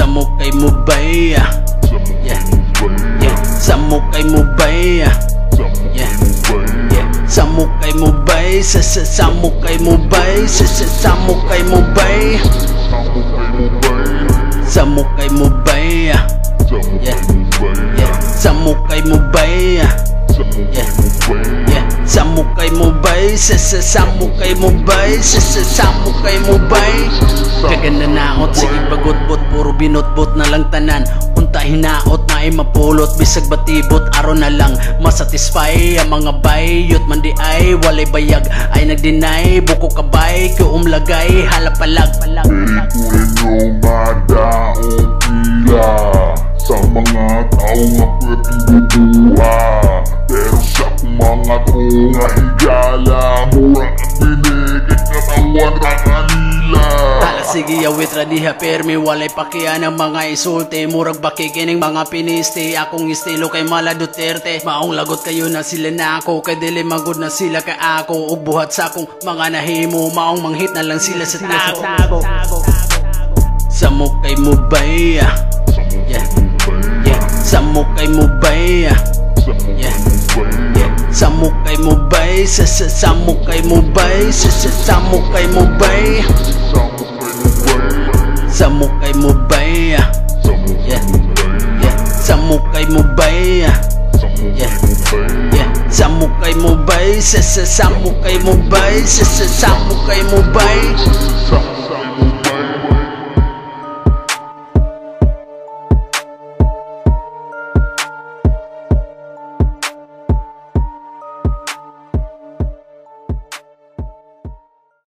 Sa mukay mo bay ah. Yeah, yeah Sa mukay mo ah. Yeah, yeah Sa mukay mo bay Sa sa sa mukay mo bay Sa sa sa mukay mo bay Sa mukay mo bay ah. Yeah, yeah Sa mukay mo bay ah. Bay Sa sa sa mukay mo bay Sa sa sa mukay mo bay. Kaganda naot Sige bagot-bot Puro binot-bot na lang tanan. Unta hinaot na ay mapulot Bisag batibot Aro na lang Masatisfy Ang mga bayot Man di ay Walay bayag Ay nagdeny Buko kabay Kuumlagay Halapalag palag palag Pilipunin yung madaong pila mga trunga higala Mura ang biligit katawan ra kanila sige awit ra diha permi walay pakian ang mga isulti murag bakikining mga piniste akong estilo kay Mala Duterte. Maong lagot kayo na sila na ako kay dili magud na sila kay ako. Ug buhat sa akong mga nahimo maong manghit na lang sila sa tago sa mo bay ah. yeah? Yeah. Sa mo bay ah. yeah? Yeah. mukay mo bay mukay mo bay sa sa sa mukay mo bay Sa mukay mo bay sa mukay mo bay ah. Yeah. mo bay yeah sa mukay mo bay ah. Yeah. mo bay yeah sa mukay mo bay sa sa sa mukay mo bay sa sa sa mukay mo bay